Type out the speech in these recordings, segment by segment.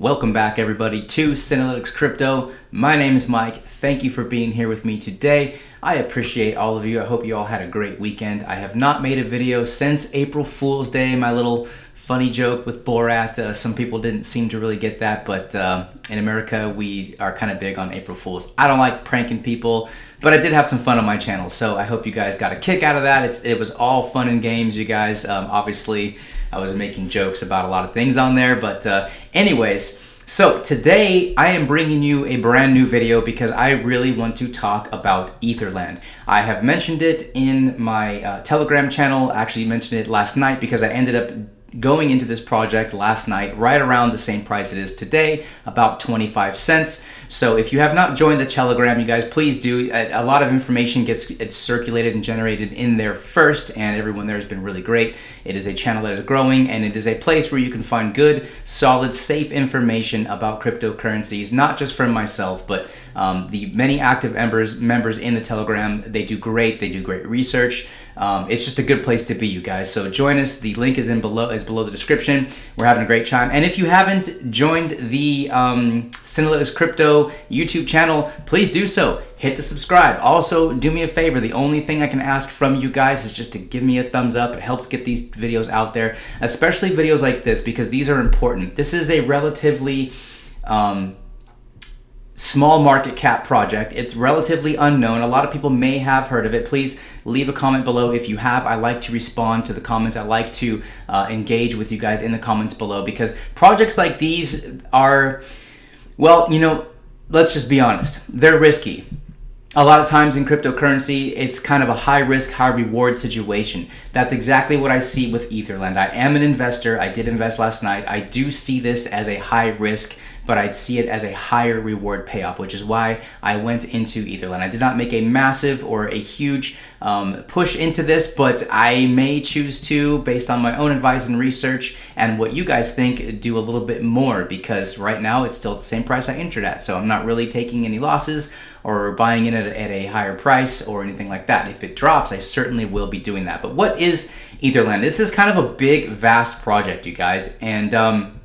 Welcome back, everybody, to Synalytics Crypto. My name is Mike. Thank you for being here with me today. I appreciate all of you. I hope you all had a great weekend. I have not made a video since April Fool's Day, my little funny joke with Borat. Uh, some people didn't seem to really get that, but uh, in America, we are kind of big on April Fools. I don't like pranking people, but I did have some fun on my channel, so I hope you guys got a kick out of that. It's, it was all fun and games, you guys. Um, obviously, I was making jokes about a lot of things on there, but uh, anyways, so today I am bringing you a brand new video because I really want to talk about Etherland. I have mentioned it in my uh, Telegram channel, actually mentioned it last night because I ended up going into this project last night right around the same price it is today, about 25 cents. So if you have not joined the Telegram, you guys please do. A, lot of information gets it's circulated and generated in there first, and everyone there has been really great. It is a channel that is growing, and it is a place where you can find good, solid, safe information about cryptocurrencies, not just from myself, but um, the many active members members in the Telegram. They do great. They do great research. Um, it's just a good place to be, you guys. So join us. The link is in below is below the description. We're having a great time. And if you haven't joined the um, Synalytics Crypto YouTube channel, please do so. Hit the subscribe. Also, do me a favor. The only thing I can ask from you guys is just to give me a thumbs up. It helps get these videos out there, especially videos like this because these are important. This is a relatively um, small market cap project. It's relatively unknown. A lot of people may have heard of it. Please leave a comment below if you have. I like to respond to the comments. I like to uh, engage with you guys in the comments below because projects like these are, well, you know, let's just be honest. They're risky. A lot of times in cryptocurrency, it's kind of a high risk, high reward situation. That's exactly what I see with Etherland. I am an investor. I did invest last night. I do see this as a high risk but I'd see it as a higher reward payoff, which is why I went into Etherland. I did not make a massive or a huge um, push into this, but I may choose to, based on my own advice and research and what you guys think, do a little bit more because right now it's still the same price I entered at. So I'm not really taking any losses or buying in at a, at a higher price or anything like that. If it drops, I certainly will be doing that. But what is Etherland? This is kind of a big, vast project, you guys. And um,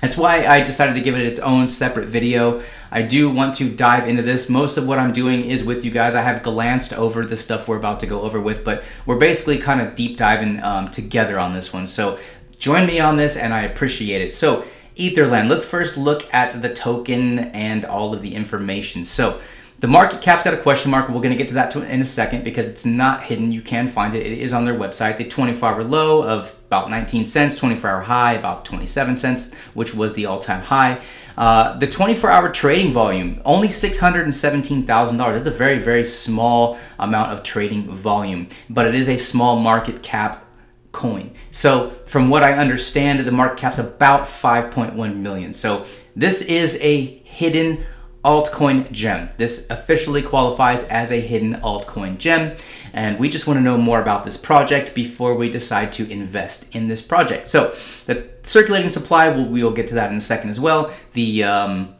that's why I decided to give it its own separate video. I do want to dive into this. Most of what I'm doing is with you guys. I have glanced over the stuff we're about to go over with, but we're basically kind of deep diving um, together on this one. So join me on this and I appreciate it. So Etherland, let's first look at the token and all of the information. So the market cap's got a question mark. We're going to get to that in a second because it's not hidden. You can find it. It is on their website. The 24 hour low of about 19 cents, 24 hour high about 27 cents, which was the all time high. Uh, the 24 hour trading volume, only $617,000. That's a very, very small amount of trading volume, but it is a small market cap coin. So, from what I understand, the market cap's about 5.1 million. So, this is a hidden altcoin gem. This officially qualifies as a hidden altcoin gem, and we just want to know more about this project before we decide to invest in this project. So the circulating supply, we'll, we'll get to that in a second as well. The um,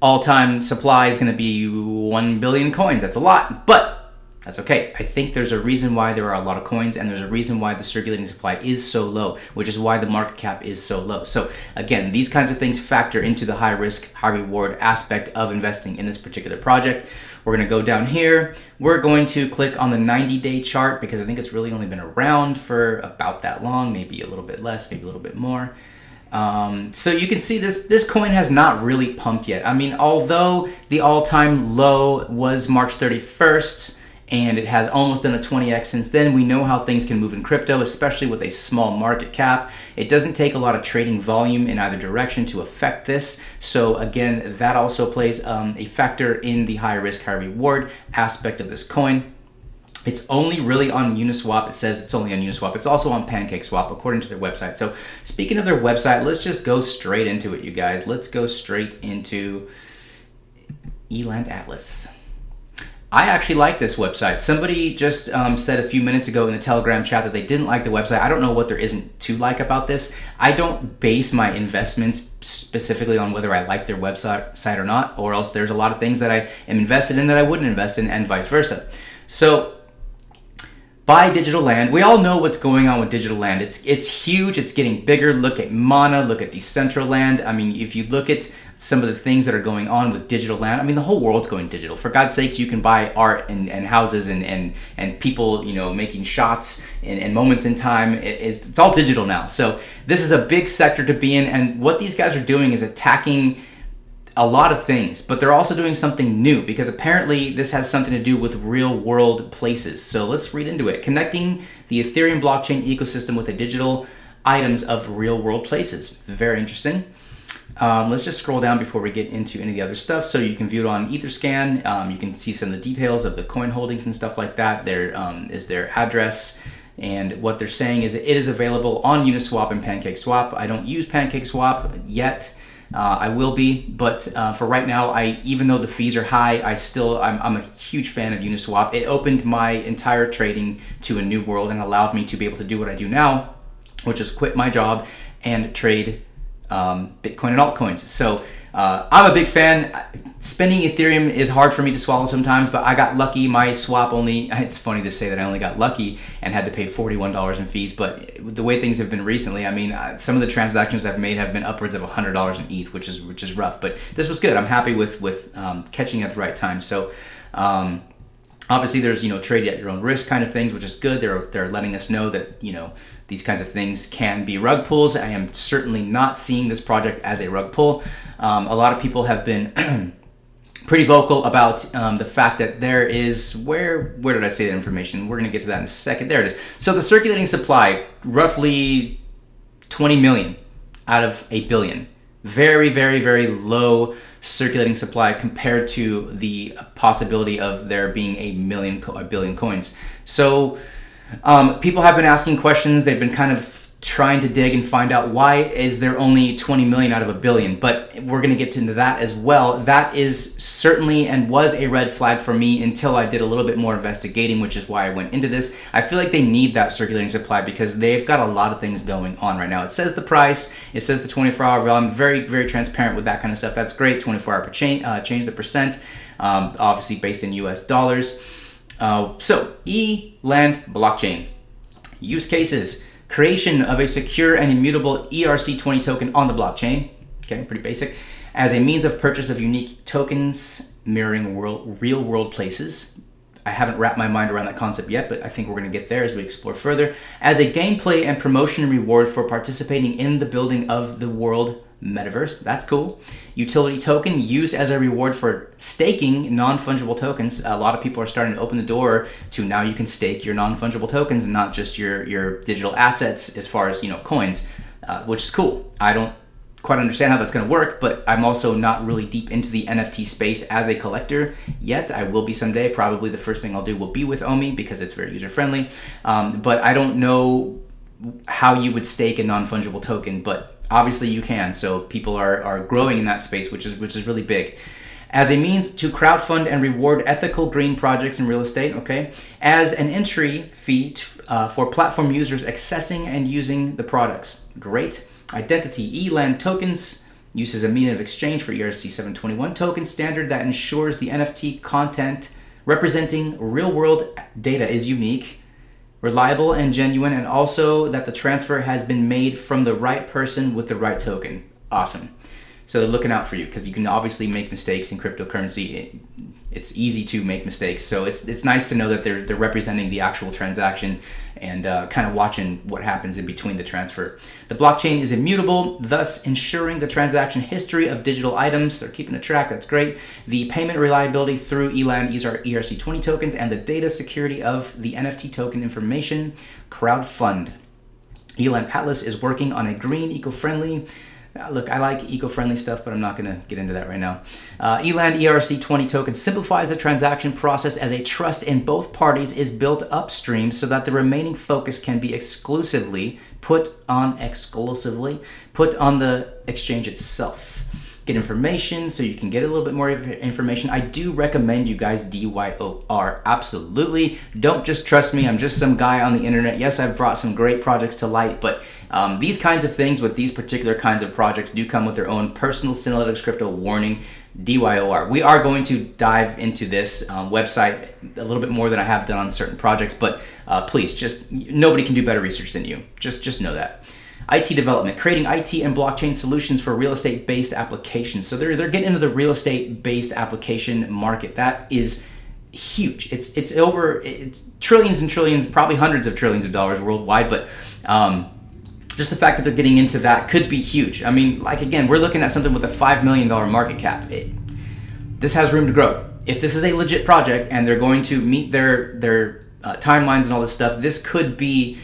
all-time supply is going to be 1 billion coins. That's a lot, but that's okay. I think there's a reason why there are a lot of coins and there's a reason why the circulating supply is so low, which is why the market cap is so low. So again, these kinds of things factor into the high risk, high reward aspect of investing in this particular project. We're gonna go down here. We're going to click on the 90 day chart because I think it's really only been around for about that long, maybe a little bit less, maybe a little bit more. Um, so you can see this this coin has not really pumped yet. I mean, although the all-time low was March 31st, and it has almost done a 20x since then. We know how things can move in crypto, especially with a small market cap. It doesn't take a lot of trading volume in either direction to affect this. So again, that also plays um, a factor in the high risk, high reward aspect of this coin. It's only really on Uniswap. It says it's only on Uniswap. It's also on PancakeSwap according to their website. So speaking of their website, let's just go straight into it, you guys. Let's go straight into Eland Atlas. I actually like this website. Somebody just um, said a few minutes ago in the Telegram chat that they didn't like the website. I don't know what there isn't to like about this. I don't base my investments specifically on whether I like their website or not, or else there's a lot of things that I am invested in that I wouldn't invest in, and vice versa. So buy Digital Land. We all know what's going on with Digital Land. It's it's huge. It's getting bigger. Look at Mana. Look at Decentraland. I mean, if you look at some of the things that are going on with digital land, I mean, the whole world's going digital. For God's sakes, you can buy art and, and houses and, and and people, you know, making shots and, and moments in time. It's, it's all digital now. So this is a big sector to be in. And what these guys are doing is attacking a lot of things, but they're also doing something new because apparently this has something to do with real world places. So let's read into it. Connecting the Ethereum blockchain ecosystem with the digital items of real world places. Very interesting. Um, let's just scroll down before we get into any of the other stuff. So you can view it on Etherscan. Um, you can see some of the details of the coin holdings and stuff like that. There um, is their address. And what they're saying is it is available on Uniswap and PancakeSwap. I don't use PancakeSwap yet. Uh, I will be, but uh, for right now, I even though the fees are high, I still I'm, I'm, a huge fan of Uniswap. It opened my entire trading to a new world and allowed me to be able to do what I do now, which is quit my job and trade um, Bitcoin and altcoins. So uh, I'm a big fan. Spending Ethereum is hard for me to swallow sometimes, but I got lucky. My swap only, it's funny to say that I only got lucky and had to pay $41 in fees, but the way things have been recently, I mean, uh, some of the transactions I've made have been upwards of $100 in ETH, which is which is rough, but this was good. I'm happy with, with um, catching at the right time. So, um, obviously there's you know trade at your own risk kind of things which is good they're they're letting us know that you know these kinds of things can be rug pulls i am certainly not seeing this project as a rug pull um, a lot of people have been pretty vocal about um, the fact that there is where where did i say that information we're going to get to that in a second there it is so the circulating supply roughly 20 million out of a billion very very very low circulating supply compared to the possibility of there being a million, a billion coins. So um, people have been asking questions. They've been kind of trying to dig and find out why is there only 20 million out of a billion but we're going to get into that as well. That is certainly and was a red flag for me until i did a little bit more investigating which is why i went into this. I feel like they need that circulating supply because they've got a lot of things going on right now. It says the price it says the 24 hour value i'm very very transparent with that kind of stuff. That's great 24 hour per chain uh, change the percent um, obviously based in us dollars. Uh, so e land blockchain. Use cases creation of a secure and immutable ERC20 token on the blockchain, okay, pretty basic, as a means of purchase of unique tokens mirroring world, real world places. I haven't wrapped my mind around that concept yet, but I think we're going to get there as we explore further. As a gameplay and promotion reward for participating in the building of the world metaverse. That's cool. Utility token used as a reward for staking non fungible tokens. A lot of people are starting to open the door to now you can stake your non fungible tokens and not just your your digital assets as far as you know coins, uh, which is cool. I don't quite understand how that's going to work, but I'm also not really deep into the NFT space as a collector yet. I will be someday. Probably the first thing I'll do will be with Omi because it's very user friendly. Um, but I don't know how you would stake a non fungible token, but obviously you can. So people are, are growing in that space, which is which is really big. As a means to crowdfund and reward ethical green projects in real estate, okay? As an entry fee uh, for platform users accessing and using the products. Great. Identity, ELAND tokens, uses a medium of exchange for ERC 721 token standard that ensures the NFT content representing real world data is unique reliable and genuine, and also that the transfer has been made from the right person with the right token. Awesome. So looking out for you because you can obviously make mistakes in cryptocurrency it's easy to make mistakes. So it's it's nice to know that they're they're representing the actual transaction and uh, kind of watching what happens in between the transfer. The blockchain is immutable, thus ensuring the transaction history of digital items. They're keeping a track. That's great. The payment reliability through ELAND ERC20 tokens and the data security of the NFT token information. Crowdfund. ELAND Atlas is working on a green, eco-friendly look, I like eco-friendly stuff, but I'm not going to get into that right now. Uh, ELAND ERC20 token simplifies the transaction process as a trust in both parties is built upstream so that the remaining focus can be exclusively put on exclusively put on the exchange itself. Get information so you can get a little bit more information. I do recommend you guys DYOR. Absolutely. Don't just trust me. I'm just some guy on the internet. Yes, I've brought some great projects to light, but um, these kinds of things with these particular kinds of projects do come with their own personal Synalytics crypto warning. DYOR. We are going to dive into this um, website a little bit more than I have done on certain projects, but uh, please, just nobody can do better research than you. Just just know that. IT development, creating IT and blockchain solutions for real estate based applications. So they're, they're getting into the real estate based application market. That is huge. It's it's over it's trillions and trillions, probably hundreds of trillions of dollars worldwide, but um, just the fact that they're getting into that could be huge. I mean, like again, we're looking at something with a five million dollar market cap. It, this has room to grow. If this is a legit project and they're going to meet their their uh, timelines and all this stuff, this could be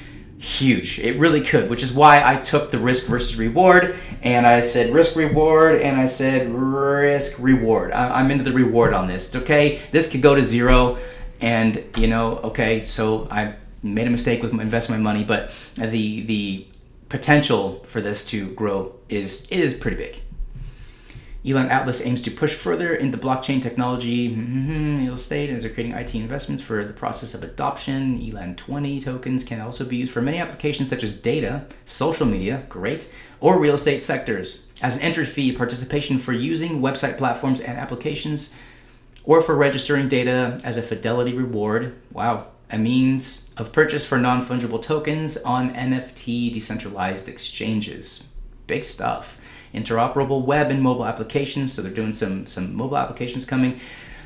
huge. It really could, which is why I took the risk versus reward and I said risk reward and I said risk reward. I, am into the reward on this. It's okay. This could go to zero and you know, okay, so I made a mistake with investing my money, but the the potential for this to grow is is pretty big. ELAND Atlas aims to push further into blockchain technology, mm-hmm, real estate, as they're creating IT investments for the process of adoption. Elan 20 tokens can also be used for many applications such as data, social media, great, or real estate sectors. As an entry fee, participation for using website platforms and applications, or for registering data as a fidelity reward. Wow, a means of purchase for non fungible tokens on NFT decentralized exchanges. Big stuff. Interoperable web and mobile applications, so they're doing some, some mobile applications coming.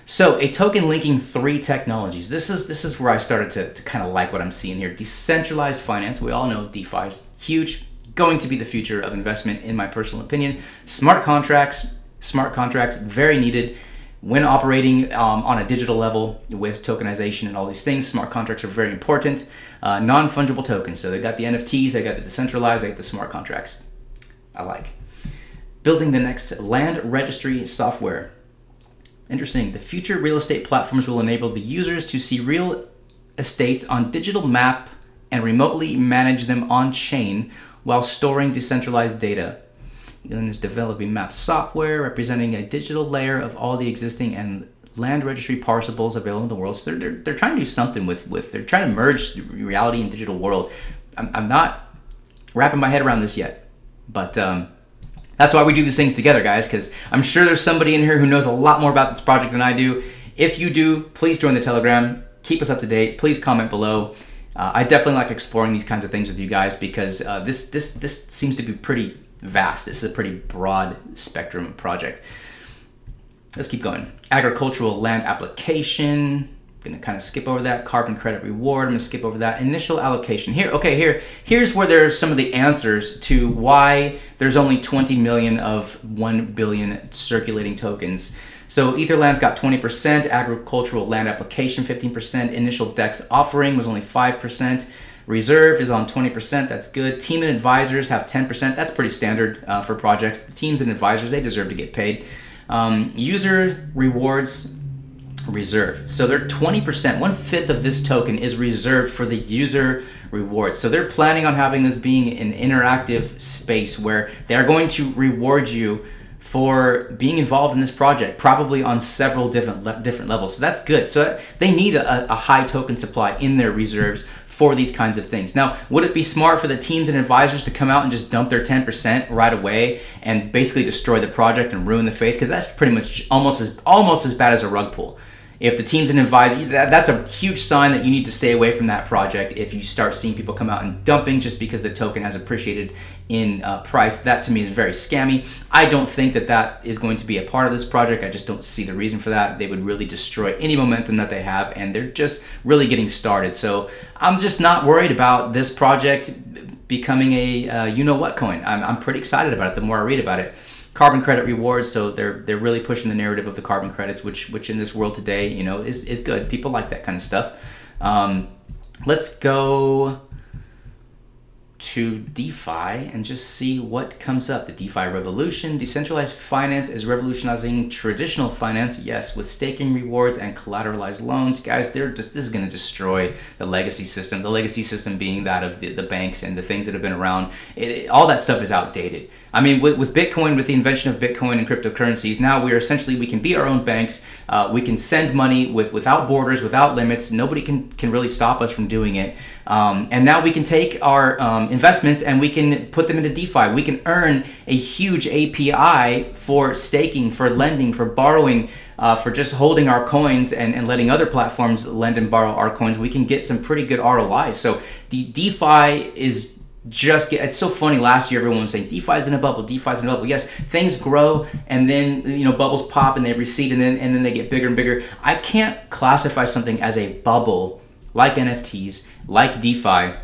So a token linking three technologies. This is this is where I started to, to kind of like what I'm seeing here. Decentralized finance. We all know DeFi is huge, going to be the future of investment, in my personal opinion. Smart contracts, smart contracts, very needed when operating um, on a digital level with tokenization and all these things, smart contracts are very important. Uh, non fungible tokens. So they got the NFTs, they got the decentralized, they got the smart contracts. I like. Building the next land registry software. Interesting. The future real estate platforms will enable the users to see real estates on digital map and remotely manage them on chain while storing decentralized data. ELAND is developing map software representing a digital layer of all the existing and land registry parcels available in the world. So they're, they're, they're trying to do something with, with, they're trying to merge reality and digital world. I'm, I'm not wrapping my head around this yet, but um, that's why we do these things together, guys, because I'm sure there's somebody in here who knows a lot more about this project than I do. If you do, please join the Telegram. Keep us up to date. Please comment below. Uh, I definitely like exploring these kinds of things with you guys because uh, this this this seems to be pretty vast. This is a pretty broad spectrum project. Let's keep going. Agricultural land application. Gonna kind of skip over that. Carbon credit reward. I'm gonna skip over that. Initial allocation. Here, okay, here, here's where there's some of the answers to why there's only 20 million of 1 billion circulating tokens. So Etherland's got 20%, agricultural land application 15%, initial DEX offering was only 5%. Reserve is on 20%. That's good. Team and advisors have 10%. That's pretty standard uh, for projects. The teams and advisors, they deserve to get paid. Um, user rewards reserved. So they're 20%, one fifth of this token is reserved for the user rewards. So they're planning on having this being an interactive space where they are going to reward you for being involved in this project, probably on several different le- different levels. So that's good. So they need a, a high token supply in their reserves for these kinds of things. Now, would it be smart for the teams and advisors to come out and just dump their 10% right away and basically destroy the project and ruin the faith? Because that's pretty much almost as almost as bad as a rug pull. If the team's an advisor, that, that's a huge sign that you need to stay away from that project. If you start seeing people come out and dumping just because the token has appreciated in uh, price, that to me is very scammy. I don't think that that is going to be a part of this project. I just don't see the reason for that. They would really destroy any momentum that they have, and they're just really getting started. So I'm just not worried about this project becoming a uh, you know what coin. I'm, I'm pretty excited about it the more I read about it carbon credit rewards. So they're they're really pushing the narrative of the carbon credits, which which in this world today, you know, is is good. People like that kind of stuff. Um, let's go to DeFi and just see what comes up. The DeFi revolution, decentralized finance is revolutionizing traditional finance. Yes, with staking rewards and collateralized loans, guys. They're just this is going to destroy the legacy system. The legacy system being that of the, the banks and the things that have been around. It, it, all that stuff is outdated I mean, with, with Bitcoin, with the invention of Bitcoin and cryptocurrencies, now we're essentially we can be our own banks. Uh, we can send money with without borders, without limits. Nobody can can really stop us from doing it. Um, and now we can take our um, investments and we can put them into DeFi. We can earn a huge API for staking, for lending, for borrowing, uh, for just holding our coins and, and letting other platforms lend and borrow our coins. We can get some pretty good ROI. So De- DeFi is just get it's so funny last year everyone was saying defi's in a bubble defi's in a bubble yes things grow and then you know bubbles pop and they recede and then and then they get bigger and bigger i can't classify something as a bubble like nfts like defi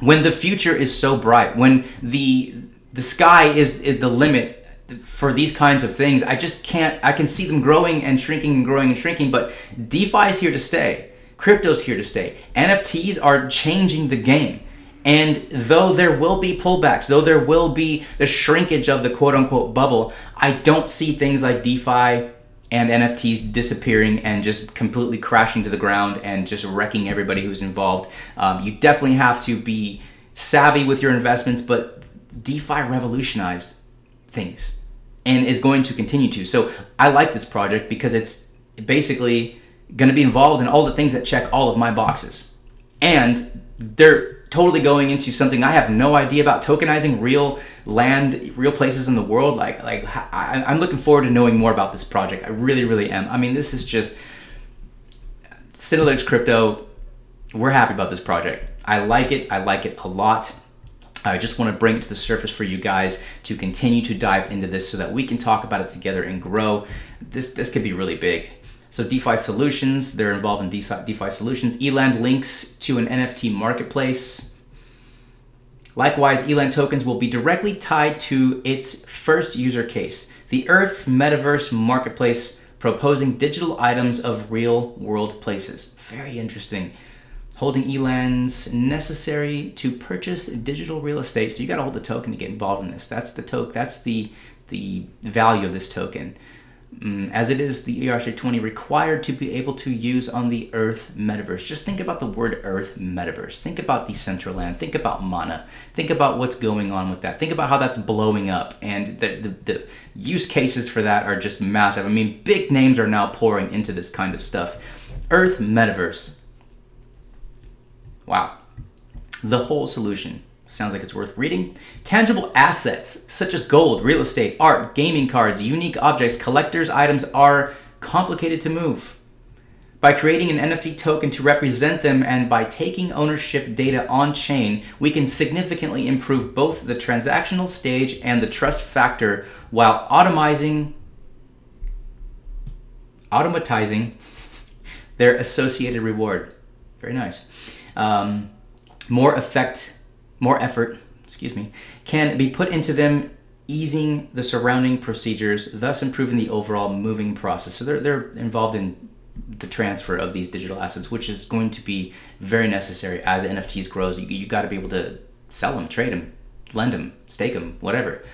when the future is so bright when the the sky is is the limit for these kinds of things i just can't i can see them growing and shrinking and growing and shrinking but defi is here to stay. Crypto's here to stay. Nfts are changing the game. And though there will be pullbacks, though there will be the shrinkage of the quote unquote bubble, I don't see things like DeFi and NFTs disappearing and just completely crashing to the ground and just wrecking everybody who's involved. Um, you definitely have to be savvy with your investments, but DeFi revolutionized things and is going to continue to. So I like this project because it's basically going to be involved in all the things that check all of my boxes. And they're totally going into something I have no idea about tokenizing real land, real places in the world. Like, like I, I'm looking forward to knowing more about this project. I really, really am. I mean, this is just Synalytics Crypto. We're happy about this project. I like it. I like it a lot. I just want to bring it to the surface for you guys to continue to dive into this so that we can talk about it together and grow. This this could be really big. So DeFi Solutions, they're involved in DeFi Solutions. Eland links to an NFT marketplace. Likewise, Eland tokens will be directly tied to its first user case, the Earth's Metaverse Marketplace, proposing digital items of real world places. Very interesting. Holding ELANs necessary to purchase digital real estate. So you got to hold the token to get involved in this. That's the token. That's the the value of this token. Mm, as it is the ERC20 required to be able to use on the Earth metaverse. Just think about the word Earth metaverse. Think about Decentraland. Think about Mana. Think about what's going on with that. Think about how that's blowing up. And the, the, the use cases for that are just massive. I mean, big names are now pouring into this kind of stuff. Earth metaverse. Wow. The whole solution Sounds like it's worth reading. Tangible assets such as gold, real estate, art, gaming cards, unique objects, collector's items are complicated to move. By creating an NFT token to represent them and by taking ownership data on chain, we can significantly improve both the transactional stage and the trust factor while automizing automatizing their associated reward. Very nice. Um, more effect more effort, excuse me, can be put into them easing the surrounding procedures, thus improving the overall moving process. So they're, they're involved in the transfer of these digital assets, which is going to be very necessary as NFTs grows. You, you got to be able to sell them, trade them, lend them, stake them, whatever.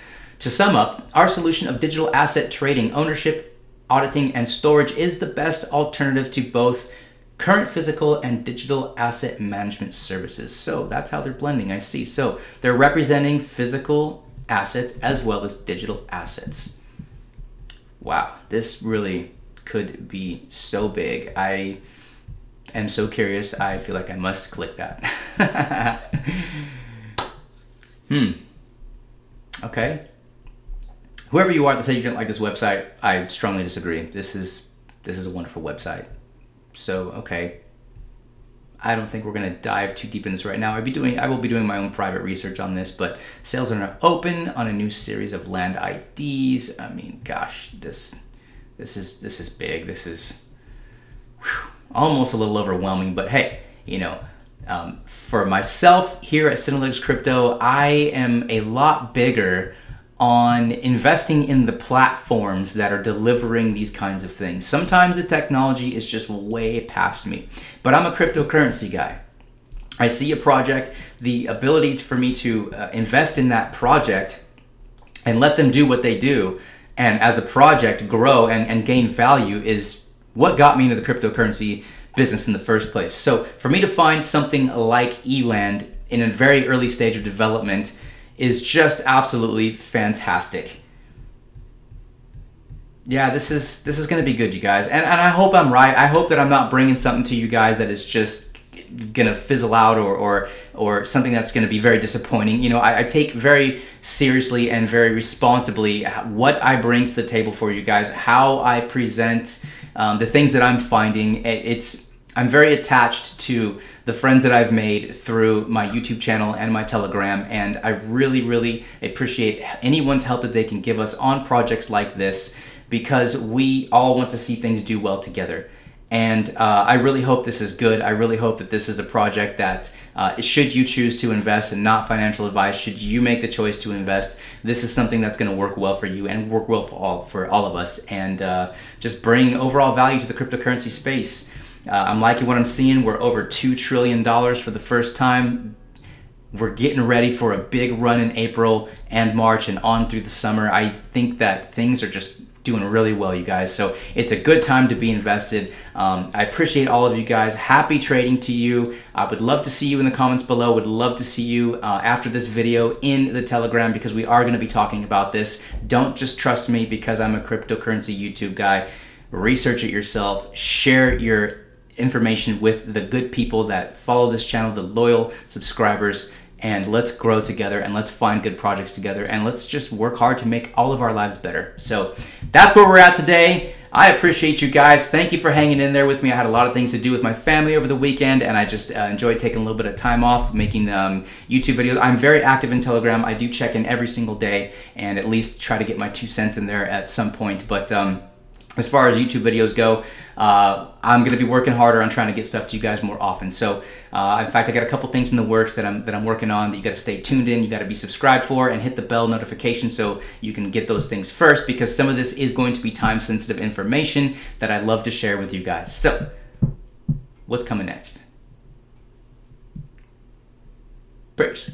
To sum up, our solution of digital asset trading, ownership, auditing, and storage is the best alternative to both current physical and digital asset management services. So that's how they're blending, I see. So they're representing physical assets as well as digital assets. Wow, this really could be so big. I am so curious. I feel like I must click that. hmm. Okay. Whoever you are that said you didn't like this website, I strongly disagree. This is this is a wonderful website. So, okay. I don't think we're going to dive too deep in this right now. I'll be doing I will be doing my own private research on this, but sales are now open on a new series of land IDs. I mean, gosh, this this is this is big. This is whew, almost a little overwhelming, but hey, you know, um, for myself here at Synalytics Crypto, I am a lot bigger on investing in the platforms that are delivering these kinds of things. Sometimes the technology is just way past me, but I'm a cryptocurrency guy. I see a project, the ability for me to uh, invest in that project and let them do what they do, and as a project grow and, and gain value is what got me into the cryptocurrency business in the first place. So for me to find something like Eland in a very early stage of development is just absolutely fantastic. Yeah, this is this is gonna be good, you guys, and and I hope I'm right. I hope that I'm not bringing something to you guys that is just gonna fizzle out or or or something that's gonna be very disappointing. You know, I, I take very seriously and very responsibly what I bring to the table for you guys, how I present um, the things that I'm finding. It's I'm very attached to the friends that I've made through my YouTube channel and my Telegram, and I really, really appreciate anyone's help that they can give us on projects like this because we all want to see things do well together. And uh, I really hope this is good. I really hope that this is a project that, uh, should you choose to invest and not financial advice, should you make the choice to invest, this is something that's going to work well for you and work well for all for all of us, and uh, just bring overall value to the cryptocurrency space. Uh, I'm liking what I'm seeing. We're over two trillion dollars for the first time. We're getting ready for a big run in April and March and on through the summer. I think that things are just doing really well, you guys. So it's a good time to be invested. Um, I appreciate all of you guys. Happy trading to you. I would love to see you in the comments below. Would love to see you uh, after this video in the Telegram because we are going to be talking about this. Don't just trust me because I'm a cryptocurrency YouTube guy. Research it yourself. Share your information with the good people that follow this channel, the loyal subscribers and let's grow together and let's find good projects together and let's just work hard to make all of our lives better. So that's where we're at today. I appreciate you guys. Thank you for hanging in there with me. I had a lot of things to do with my family over the weekend, and I just uh, enjoyed taking a little bit of time off making um, YouTube videos. I'm very active in Telegram. I do check in every single day and at least try to get my two cents in there at some point. But um, as far as YouTube videos go, uh, I'm going to be working harder on trying to get stuff to you guys more often. So, uh, in fact, I got a couple things in the works that I'm that I'm working on that you got to stay tuned in. You got to be subscribed for and hit the bell notification so you can get those things first because some of this is going to be time sensitive information that I'd love to share with you guys. So, what's coming next? Peace.